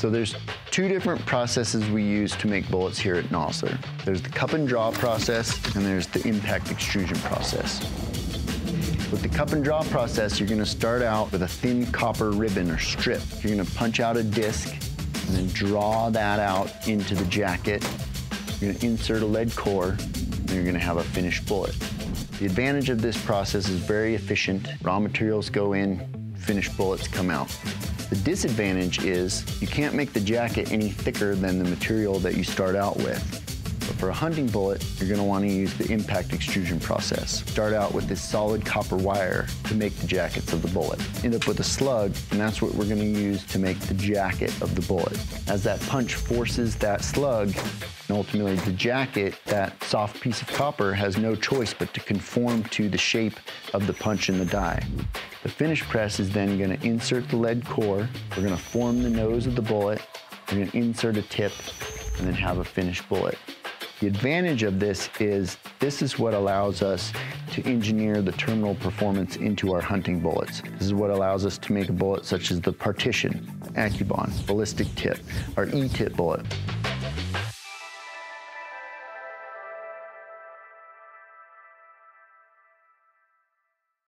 So there's two different processes we use to make bullets here at Nosler. There's the cup and draw process, and there's the impact extrusion process. With the cup and draw process, you're gonna start out with a thin copper ribbon or strip. You're gonna punch out a disc and then draw that out into the jacket. You're gonna insert a lead core, and you're gonna have a finished bullet. The advantage of this process is very efficient. Raw materials go in, finished bullets come out. The disadvantage is you can't make the jacket any thicker than the material that you start out with. But for a hunting bullet, you're gonna wanna use the impact extrusion process. Start out with this solid copper wire to make the jackets of the bullet. End up with a slug, and that's what we're gonna use to make the jacket of the bullet. As that punch forces that slug, and ultimately the jacket, that soft piece of copper has no choice but to conform to the shape of the punch in the die. The finish press is then gonna insert the lead core, we're gonna form the nose of the bullet, we're gonna insert a tip, and then have a finished bullet. The advantage of this is this is what allows us to engineer the terminal performance into our hunting bullets. This is what allows us to make a bullet such as the Partition, AccuBond, Ballistic Tip, our E-tip bullet.